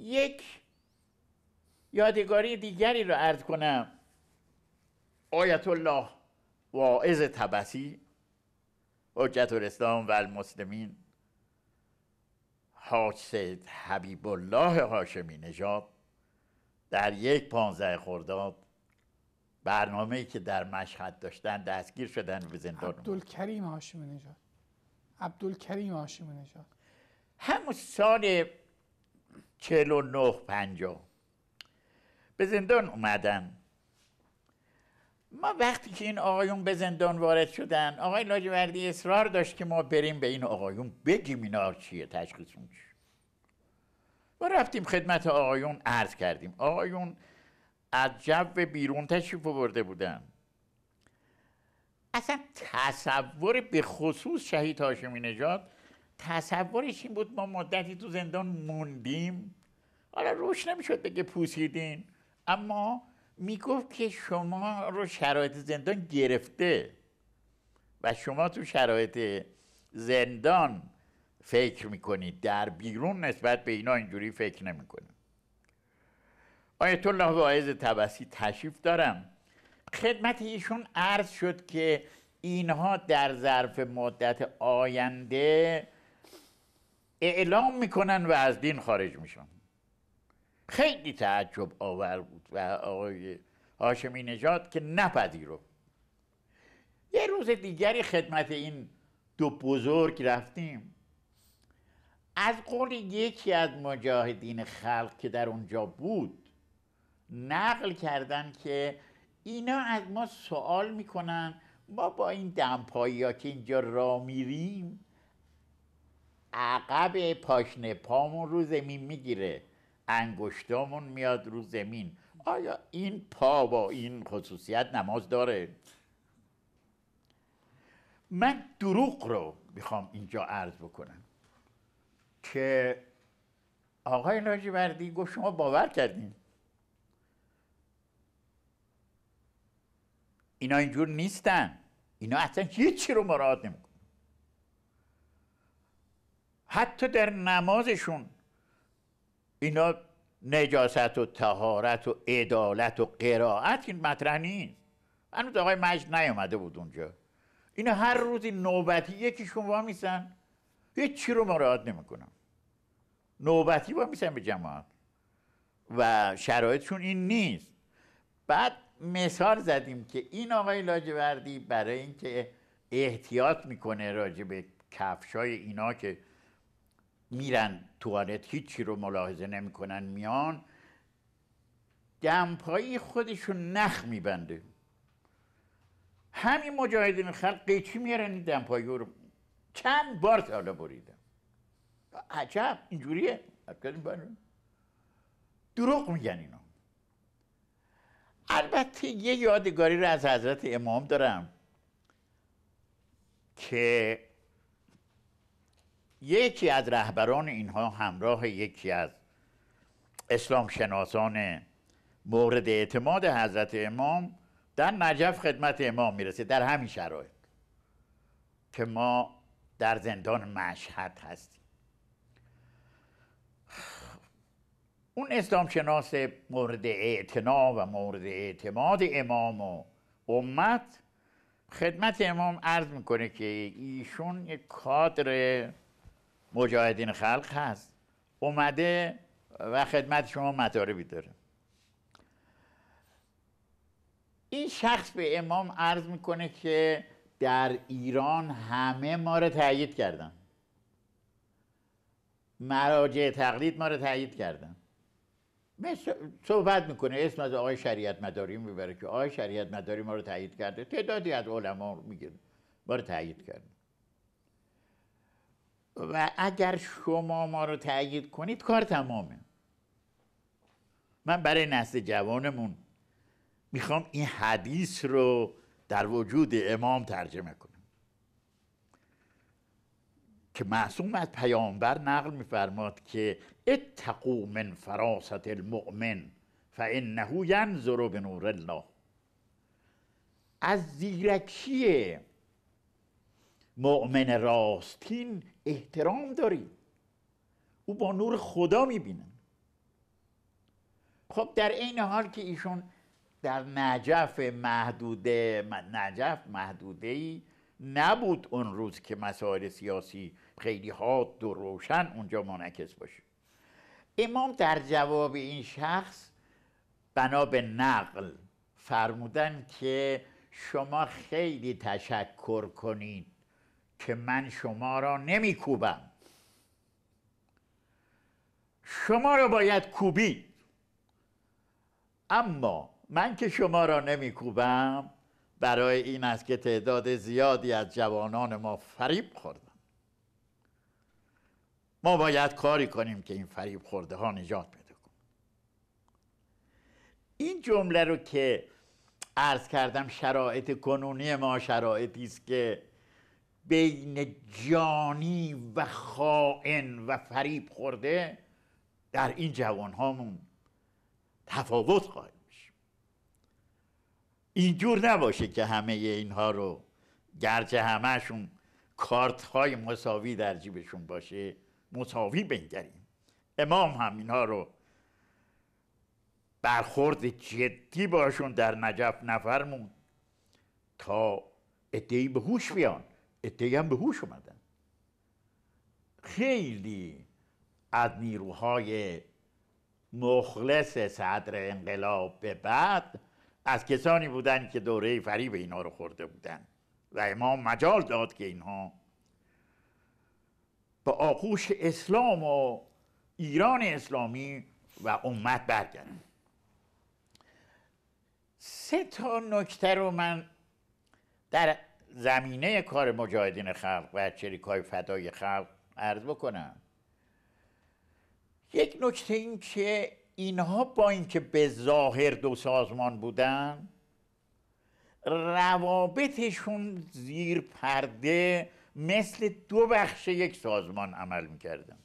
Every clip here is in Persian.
یک یادگاری دیگری رو عرض کنم. آیت الله واعظ تبسی حجت الاسلام و المسلمین حاج سید حبیب الله هاشمی نژاد در یک پانزده خرداد برنامه ای که در مشهد داشتن دستگیر شدن به زندان عبدالکریم هاشمی نژاد. عبدالکریم هاشمی نژاد. همون سال 49 50 به زندان اومدن ما وقتی که این آقایون به زندان وارد شدن آقای لاجوردی اصرار داشت که ما بریم به این آقایون بگیم اینا چیه تشخیصون چیه. ما رفتیم خدمت آقایون عرض کردیم. آقایون از جو بیرون تشریف برده بودن. اصلا تصور به خصوص شهید هاشمی نژاد تصورش این بود ما مدتی تو زندان موندیم. حالا روش نمی‌شد بگه پوسیدین. اما می‌گفت که شما رو شرایط زندان گرفته و شما تو شرایط زندان فکر می‌کنید. در بیرون نسبت به اینا اینجوری فکر نمی‌کنید. آیت الله واعظ تبسی تشریف دارم. خدمت ایشون عرض شد که اینها در ظرف مدت آینده اعلام می‌کنن و از دین خارج میشن. خیلی تعجب آور بود و آقای هاشمی نژاد که نپذیرو. یه روز دیگری خدمت این دو بزرگ رفتیم. از قول یکی از مجاهدین خلق که در اونجا بود نقل کردن که اینا از ما سوال می‌کنن ما با این دمپایی ها که اینجا را میریم عقب پاشنه پامون رو زمین می‌گیره. انگشتامون میاد رو زمین. آیا این پا با این خصوصیت نماز داره؟ من دروغ رو می‌خوام اینجا عرض بکنم که آقای لاجوردی گفت شما باور کردین. اینا اینجور نیستن. اینا اصلا هیچی رو مراعات نمیکن حتی در نمازشون اینا نجاست و تهارت و عدالت و قرائت این مطرح نیست. هنوز آقای مجد نیامده بود اونجا. اینا هر روزی نوبتی یکیشون وا میسن هیچ چی رو مراعات نمی‌کنن. نوبتی وا میسن به جماعت. و شرایطشون این نیست. بعد مثال زدیم که این آقای لاجوردی برای اینکه احتیاط می‌کنه راجع به کفشای اینا که میرن توالت هیچی رو ملاحظه نمی‌کنن میان. دمپایی خودشون نخ میبنده. همین مجاهدین خلق قیچی میارن این دمپایی رو؟ چند بار تا بریدن. عجب اینجوریه. دروغ میگن اینا. البته یه یادگاری رو از حضرت امام دارم که یکی از رهبران اینها همراه یکی از اسلام شناسان مورد اعتماد حضرت امام در نجف خدمت امام می‌رسه در همین شرایط که ما در زندان مشهد هستیم. اون اسلام شناس مورد اعتنا و مورد اعتماد امام و امت خدمت امام عرض می‌کنه که ایشون یک کادر مجاهدین خلق هست. اومده و خدمت شما مطالبی داره. این شخص به امام عرض می‌کنه که در ایران همه ما رو تایید کردن. مراجع تقلید ما رو تایید کردن. صحبت می‌کنه. اسم از آقای شریعت مداری می‌بره که آقای شریعت مداری ما رو تایید کرده. تعدادی از علما میگه ما رو تایید کرده. و اگر شما ما رو تأیید کنید کار تمامه. من برای نسل جوانمون می‌خوام این حدیث رو در وجود امام ترجمه کنم. که معصوم از پیامبر نقل میفرماد که اتقو من فراست المؤمن فانه ینظر بنور الله. از زیرکی مؤمن راستین احترام دارید او با نور خدا می‌بینه خب در این حال که ایشون در نجف محدوده نجف محدوده ای نبود اون روز که مسائل سیاسی خیلی حاد و روشن اونجا منعکس باشه. امام در جواب این شخص بنا به نقل فرمودن که شما خیلی تشکر کنید. که من شما را نمیکوبم. شما را باید کوبید. اما من که شما را نمیکوبم برای این است که تعداد زیادی از جوانان ما فریب خوردن. ما باید کاری کنیم که این فریب خورده ها نجات پیدا کنیم این جمله رو که عرض کردم شرایط کنونی ما شرایطی است که بین جانی و خائن و فریب خورده در این جوان هامون تفاوت خواهد میشه اینجور نباشه که همه اینها رو گرچه همهشون کارت های مساوی در جیبشون باشه مساوی بنگریم. امام هم اینها رو برخورد جدی باشون در نجف نفرمون تا ادهی به هوش بیان. ادهی هم به هوش اومدن. خیلی از نیروهای مخلص صدر انقلاب به بعد از کسانی بودن که دوره فریب اینا رو خورده بودن و امام مجال داد که اینها به آغوش اسلام و ایران اسلامی و امت برگردن. سه تا نکته رو من در زمینه کار مجاهدین خلق و چریکای فدای خلق عرض بکنم. یک نکته این که اینها با اینکه به ظاهر دو سازمان بودن روابطشون زیر پرده مثل دو بخش یک سازمان عمل می‌کردن.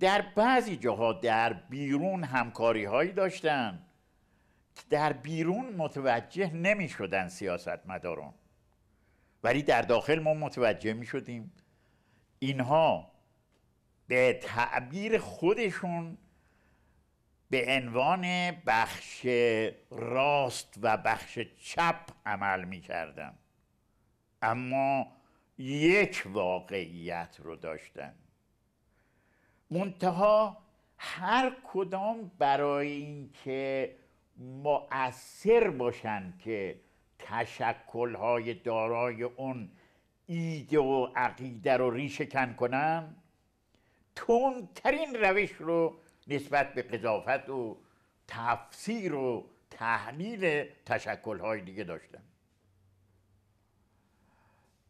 در بعضی جاها در بیرون همکاری هایی داشتن. در بیرون متوجه نمی شدن سیاست مداران ولی در داخل ما متوجه می شدیم اینها به تعبیر خودشون به عنوان بخش راست و بخش چپ عمل می کردن. اما یک واقعیت رو داشتن. منتها هر کدام برای اینکه مؤثر باشن که تشکلهای دارای اون ایده و عقیده رو ریشکن کنن تندترین روش رو نسبت به قضافت و تفسیر و تحلیل تشکلهای دیگه داشتن.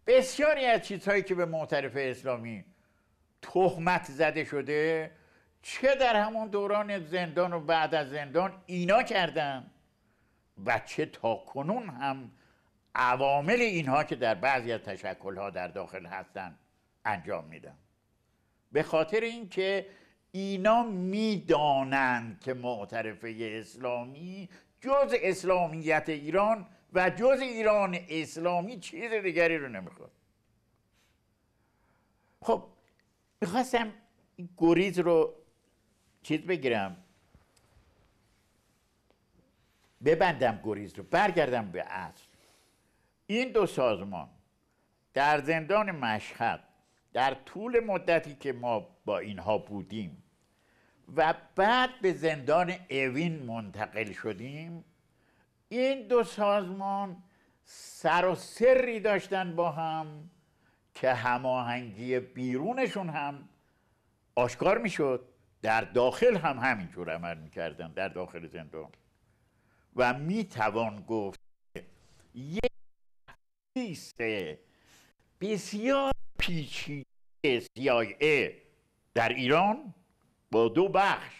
بسیاری از چیزهایی که به معترف اسلامی تهمت زده شده چه در همون دوران زندان و بعد از زندان اینا کردن و چه تا کنون هم عوامل اینها که در بعضی از تشکلها در داخل هستن انجام میدن به خاطر اینکه اینا می‌دانند که معترفه اسلامی جز اسلامیت ایران و جز ایران اسلامی چیز دیگری رو نمی‌خواد. خب می‌خواستم گریز رو چیز بگیرم. ببندم گریز رو برگردم به اصل این دو سازمان در زندان مشهد در طول مدتی که ما با اینها بودیم و بعد به زندان اوین منتقل شدیم این دو سازمان سر و سری داشتن با هم که هماهنگی بیرونشون هم آشکار می‌شد. در داخل هم همینجور عمل می‌کردن در داخل زندان. و می‌توان گفت یک بسیار پیچیده CIA در ایران با دو بخش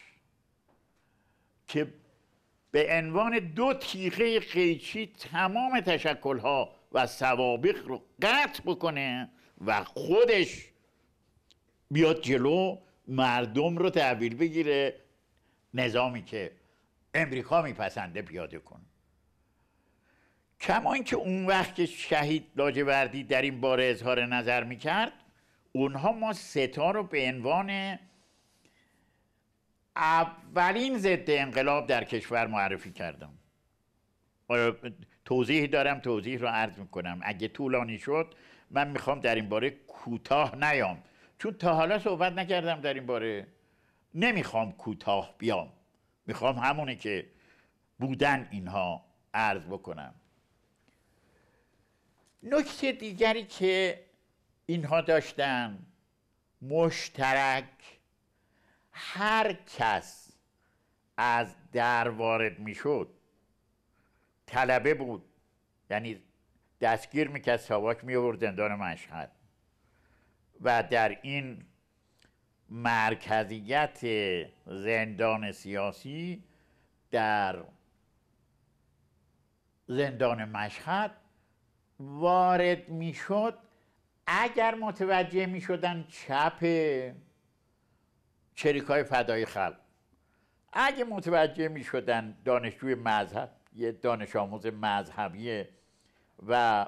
که به عنوان دو تیغه قیچی تمام تشکلها و سوابق رو قطع بکنه و خودش بیاد جلو مردم رو تحویل بگیره نظامی که امریکا میپسنده پیاده کن. کما اینکه اون وقت که شهید لاجوردی در این باره اظهار نظر می‌کرد اونها ما ستا رو به عنوان اولین ضد انقلاب در کشور معرفی کردم. توضیح دارم؟ توضیح رو عرض می‌کنم. اگه طولانی شد من می‌خوام در این باره کوتاه نیام. چون تا حالا صحبت نکردم در این باره. نمی‌خوام کوتاه بیام. می‌خوام همونه که بودن اینها عرض بکنم. نکته دیگری که اینها داشتن مشترک هر کس از در وارد می‌شد طلبه بود. یعنی دستگیر می‌کرد ساواک میورد زندان مشهد. و در این مرکزیت زندان سیاسی در زندان مشهد وارد می‌شد. اگر متوجه می‌شدن چپ چریکای فدای خلق اگه متوجه می‌شدن دانشجوی مذهب یه دانش آموز مذهبی و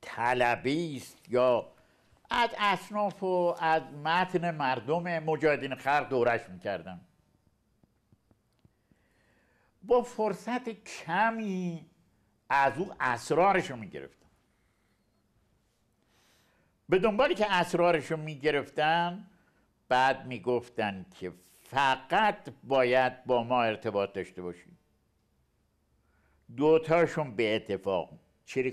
طلبه است یا از اصناف و از متن مردم مجاهدین خلق دورش می‌کردن با فرصت کمی از او اسرارش رو می‌گرفتن به دنبالی که اسرارش رو می‌گرفتن بعد می‌گفتن که فقط باید با ما ارتباط داشته باشید دوتاشون به اتفاق.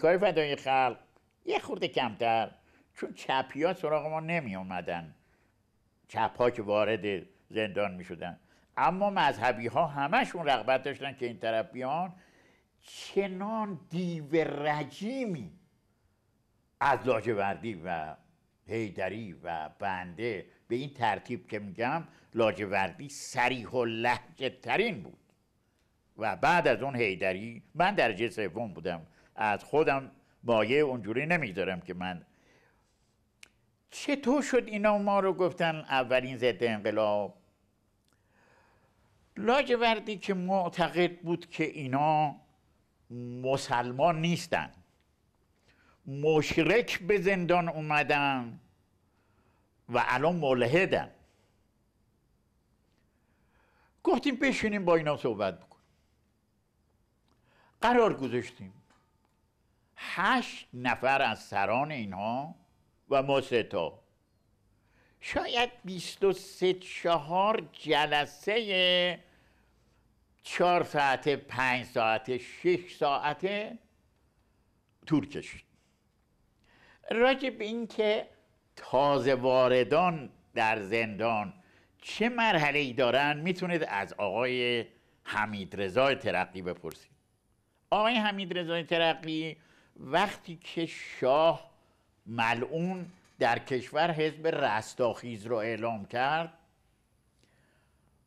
های فدای خلق یه خورده کمتر. چون چپی ها سراغ ما نمی اومدن. چپ ها که وارد زندان می شدن. اما مذهبی ها همشون رغبت داشتن که این طرف بیان. چنان دیو رجیمی از لاجوردی و هیدری و بنده به این ترتیب که میگم لاجوردی سریح و لحجه ترین بود. و بعد از اون هیدری من درجه سوم بودم. از خودم مایه اونجوری نمیدارم که من چطور شد اینا ما رو گفتن اولین ضد انقلاب؟ لاجوردی که معتقد بود که اینا مسلمان نیستن مشرک به زندان اومدن و الان ملحدن. گفتیم بشینیم با اینا صحبت بکنیم. قرار گذاشتیم. هشت نفر از سران اینها و ما ستا شاید بیست و سه چهار جلسه چهار ساعته پنج ساعته شش ساعته طول کشید. راجع به اینکه تازه واردان در زندان چه مرحله ای دارن می‌تونید از آقای حمید رضای ترقی بپرسید. آقای حمید رضای ترقی وقتی که شاه ملعون در کشور حزب رستاخیز رو اعلام کرد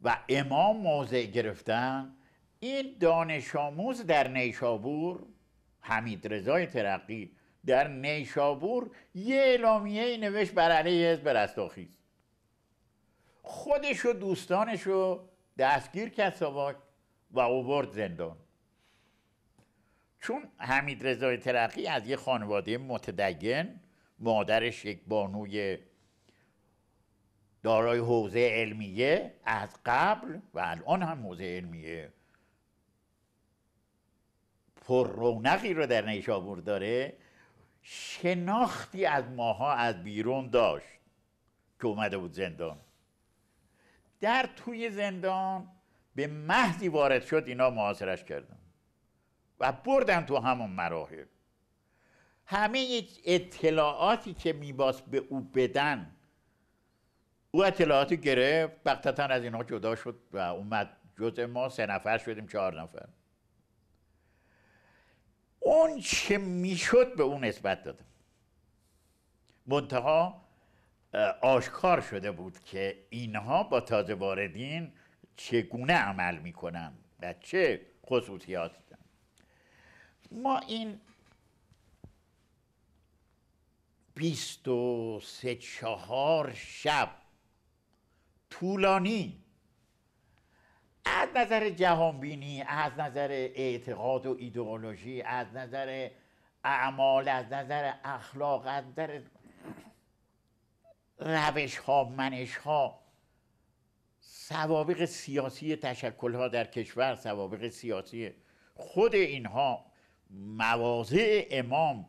و امام موضع گرفتن. این دانش آموز در نیشابور حمید رضای ترقی در نیشابور یه اعلامیه نوشت بر علیه حزب رستاخیز. خودش و دوستانش رو دستگیر کرد ساواک و اوورد زندان. چون حمید رضای ترقی از یه خانواده متدین مادرش یک بانوی دارای حوزه علمیه از قبل و الان هم حوزه علمیه. پر رونقی رو در نیشابور داره. شناختی از ماها از بیرون داشت که اومده بود زندان. در توی زندان به محضی وارد شد اینا محاصرش کردن و بردن تو همون مراحل. همه اطلاعاتی که میباس به او بدن او اطلاعات گرفت بقتتا از اینها جدا شد و اومد جزء ما سه نفر شدیم چهار نفر. اون چه می‌شد به اون نسبت دادم. منتها آشکار شده بود که اینها با تازه واردین چگونه عمل می‌کنن و چه خصوصیاتی دارن. ما این بیست و سه چهار شب. طولانی. از نظر جهانبینی از نظر اعتقاد و ایدئولوژی از نظر اعمال از نظر اخلاق از نظر روش ها منش ها سوابق سیاسی تشکلها در کشور سوابق سیاسی خود اینها مواضع امام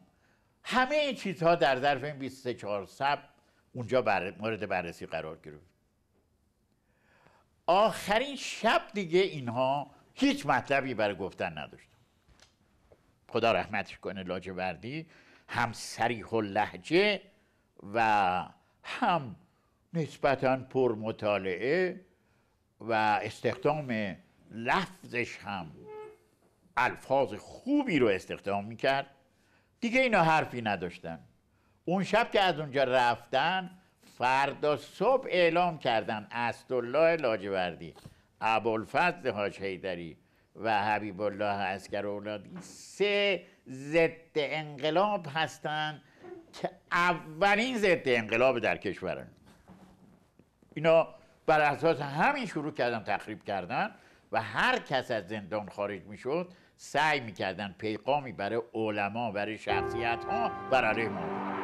همه چیزها در ظرف این 24 سب اونجا بر... مورد بررسی قرار گرفت. آخرین شب دیگه اینها هیچ مطلبی برای گفتن نداشتن. خدا رحمتش کنه لاجوردی هم سریح و لحجه و هم نسبتا پر مطالعه و استخدام لفظش هم الفاظ خوبی رو استخدام می‌کرد. دیگه اینا حرفی نداشتن. اون شب که از اونجا رفتن فردا صبح اعلام کردن اسدالله لاجوردی ابوالفضل حاج حیدری و حبیب الله اسکر اولادی سه ضد انقلاب هستند که اولین ضد انقلاب در کشورن. اینا بر اساس همین شروع کردن تخریب کردن و هر کس از زندان خارج می‌شد سعی می‌کردن پیغامی برای علما برای شخصیت ها بر علیه ما